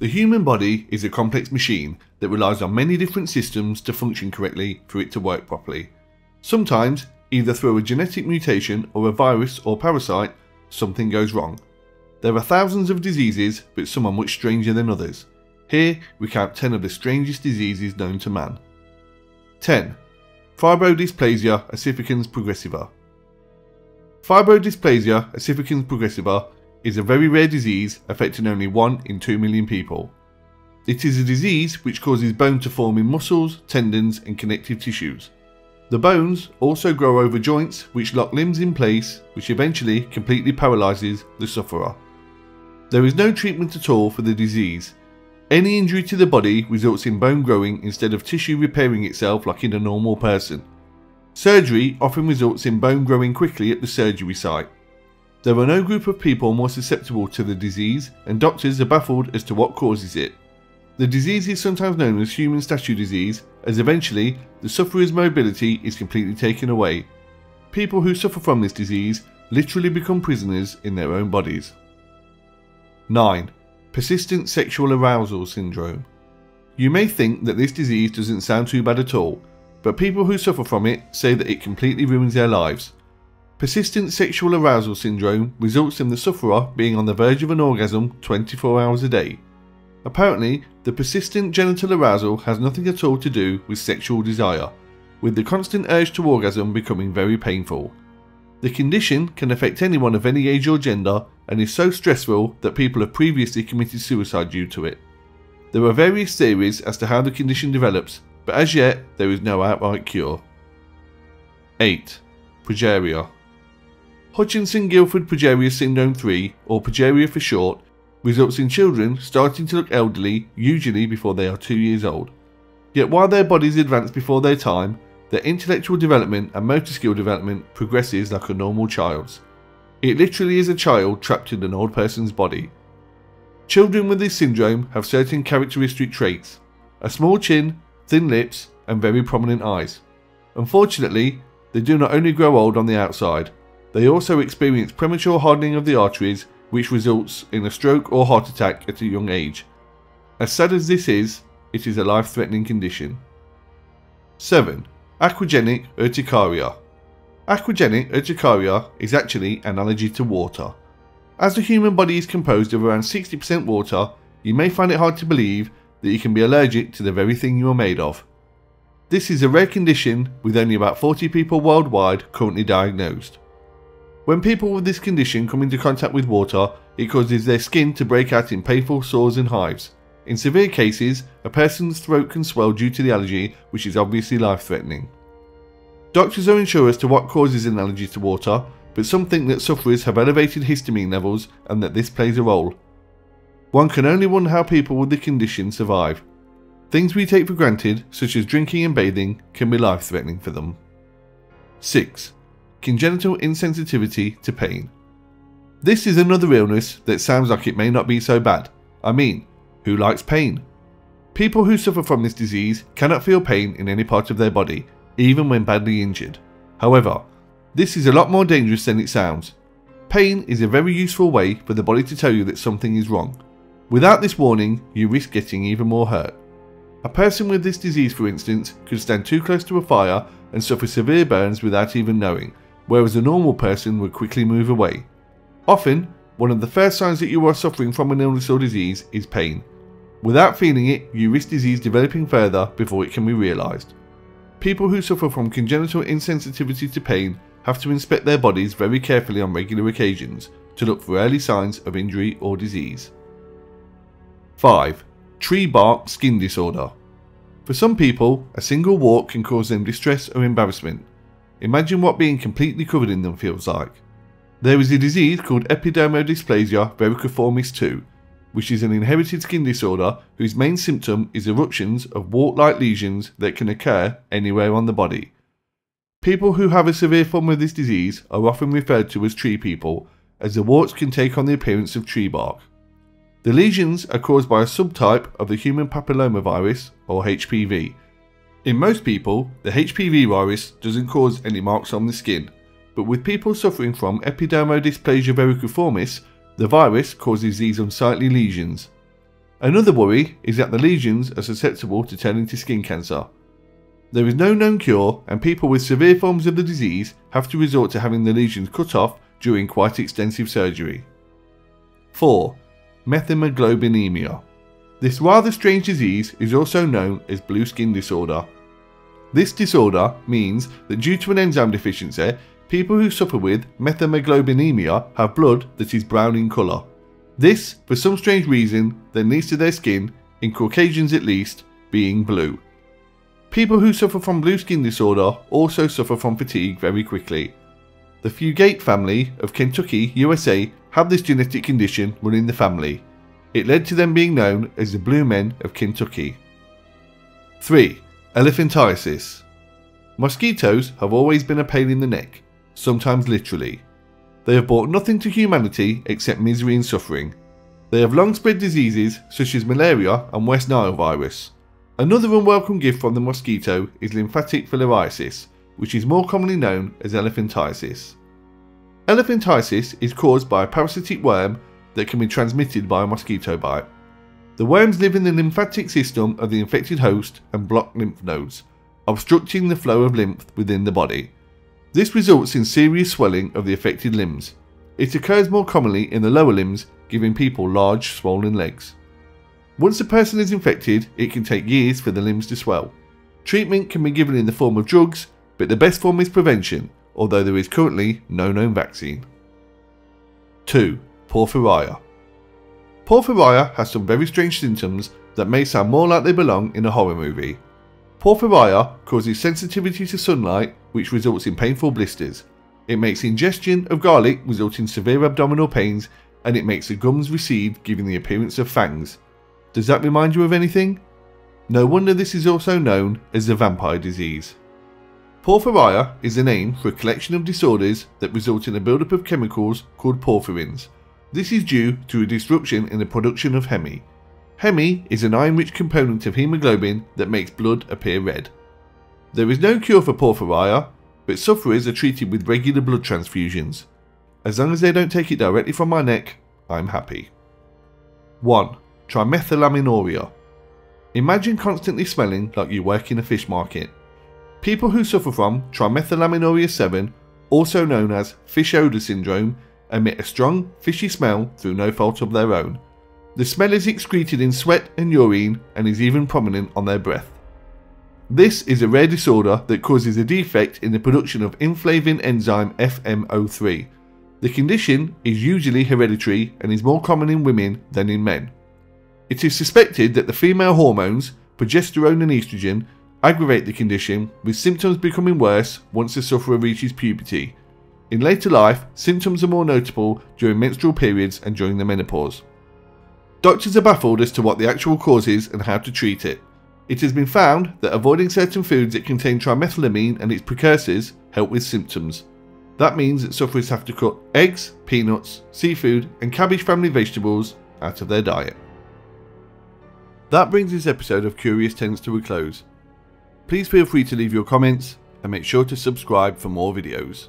The human body is a complex machine that relies on many different systems to function correctly for it to work properly. Sometimes, either through a genetic mutation or a virus or parasite, something goes wrong. There are thousands of diseases, but some are much stranger than others. Here, we count 10 of the strangest diseases known to man. 10. Fibrodysplasia ossificans progressiva. Fibrodysplasia ossificans progressiva is a very rare disease affecting only 1 in 2 million people. It is a disease which causes bone to form in muscles, tendons and connective tissues. The bones also grow over joints which lock limbs in place which eventually completely paralyses the sufferer. There is no treatment at all for the disease. Any injury to the body results in bone growing instead of tissue repairing itself like in a normal person. Surgery often results in bone growing quickly at the surgery site. There are no group of people more susceptible to the disease and doctors are baffled as to what causes it. The disease is sometimes known as human statue disease as eventually the sufferer's mobility is completely taken away. People who suffer from this disease literally become prisoners in their own bodies. 9. Persistent Sexual Arousal Syndrome You may think that this disease doesn't sound too bad at all, but people who suffer from it say that it completely ruins their lives. Persistent sexual arousal syndrome results in the sufferer being on the verge of an orgasm 24 hours a day. Apparently, the persistent genital arousal has nothing at all to do with sexual desire, with the constant urge to orgasm becoming very painful. The condition can affect anyone of any age or gender and is so stressful that people have previously committed suicide due to it. There are various theories as to how the condition develops, but as yet there is no outright cure. 8. Progeria Hutchinson-Gilford progeria syndrome 3, or progeria for short, results in children starting to look elderly, usually before they are 2 years old. Yet while their bodies advance before their time, their intellectual development and motor skill development progresses like a normal child's. It literally is a child trapped in an old person's body. Children with this syndrome have certain characteristic traits a small chin, thin lips, and very prominent eyes. Unfortunately, they do not only grow old on the outside, they also experience premature hardening of the arteries, which results in a stroke or heart attack at a young age. As sad as this is, it is a life threatening condition. 7. Aquagenic urticaria. Aquagenic urticaria is actually an allergy to water. As the human body is composed of around 60% water, you may find it hard to believe that you can be allergic to the very thing you are made of. This is a rare condition with only about 40 people worldwide currently diagnosed. When people with this condition come into contact with water, it causes their skin to break out in painful sores and hives. In severe cases, a person's throat can swell due to the allergy, which is obviously life threatening. Doctors are unsure as to what causes an allergy to water, but some think that sufferers have elevated histamine levels and that this plays a role. One can only wonder how people with the condition survive. Things we take for granted, such as drinking and bathing, can be life threatening for them. 6. Congenital insensitivity to pain. This is another illness that sounds like it may not be so bad. I mean, who likes pain? People who suffer from this disease cannot feel pain in any part of their body, even when badly injured. However, this is a lot more dangerous than it sounds. Pain is a very useful way for the body to tell you that something is wrong. Without this warning, you risk getting even more hurt. A person with this disease, for instance, could stand too close to a fire and suffer severe burns without even knowing, whereas a normal person would quickly move away. Often, one of the first signs that you are suffering from an illness or disease is pain. Without feeling it, you risk disease developing further before it can be realised. People who suffer from congenital insensitivity to pain have to inspect their bodies very carefully on regular occasions to look for early signs of injury or disease. 5. Tree bark skin disorder. For some people, a single walk can cause them distress or embarrassment. Imagine what being completely covered in them feels like. There is a disease called epidermodysplasia verruciformis 2, which is an inherited skin disorder whose main symptom is eruptions of wart-like lesions that can occur anywhere on the body. People who have a severe form of this disease are often referred to as tree people, as the warts can take on the appearance of tree bark. The lesions are caused by a subtype of the human papillomavirus, or HPV. In most people, the HPV virus doesn't cause any marks on the skin, but with people suffering from epidermodysplasia verruciformis, the virus causes these unsightly lesions. Another worry is that the lesions are susceptible to turning to skin cancer. There is no known cure, and people with severe forms of the disease have to resort to having the lesions cut off during quite extensive surgery. 4. Methemoglobinemia. This rather strange disease is also known as blue skin disorder. This disorder means that due to an enzyme deficiency, people who suffer with methemoglobinemia have blood that is brown in colour. This, for some strange reason, then leads to their skin, in Caucasians at least, being blue. People who suffer from blue skin disorder also suffer from fatigue very quickly. The Fugate family of Kentucky, USA have this genetic condition running the family. It led to them being known as the Blue Men of Kentucky. 3. Elephantiasis. Mosquitoes have always been a pain in the neck, sometimes literally. They have brought nothing to humanity except misery and suffering. They have long spread diseases such as malaria and West Nile virus. Another unwelcome gift from the mosquito is lymphatic filariasis, which is more commonly known as elephantiasis. Elephantiasis is caused by a parasitic worm that can be transmitted by a mosquito bite. The worms live in the lymphatic system of the infected host and block lymph nodes, obstructing the flow of lymph within the body. This results in serious swelling of the affected limbs. It occurs more commonly in the lower limbs, giving people large swollen legs. Once a person is infected, it can take years for the limbs to swell. Treatment can be given in the form of drugs, but the best form is prevention, although there is currently no known vaccine. 2. Porphyria. Porphyria has some very strange symptoms that may sound more like they belong in a horror movie. Porphyria causes sensitivity to sunlight, which results in painful blisters. It makes ingestion of garlic result in severe abdominal pains, and it makes the gums recede, giving the appearance of fangs. Does that remind you of anything? No wonder this is also known as the vampire disease. Porphyria is a name for a collection of disorders that result in a buildup of chemicals called porphyrins. This is due to a disruption in the production of heme, Heme is an iron-rich component of hemoglobin that makes blood appear red. There is no cure for porphyria, but sufferers are treated with regular blood transfusions. As long as they don't take it directly from my neck, I'm happy. 1. Trimethylaminuria. Imagine constantly smelling like you work in a fish market. People who suffer from trimethylaminuria 7, also known as fish odour syndrome, emit a strong, fishy smell through no fault of their own. The smell is excreted in sweat and urine and is even prominent on their breath. This is a rare disorder that causes a defect in the production of inflavin enzyme FMO3. The condition is usually hereditary and is more common in women than in men. It is suspected that the female hormones, progesterone and estrogen, aggravate the condition, with symptoms becoming worse once the sufferer reaches puberty. In later life, symptoms are more notable during menstrual periods and during the menopause. Doctors are baffled as to what the actual cause is and how to treat it. It has been found that avoiding certain foods that contain trimethylamine and its precursors help with symptoms. That means that sufferers have to cut eggs, peanuts, seafood, and cabbage family vegetables out of their diet. That brings this episode of Curious10s to a close. Please feel free to leave your comments and make sure to subscribe for more videos.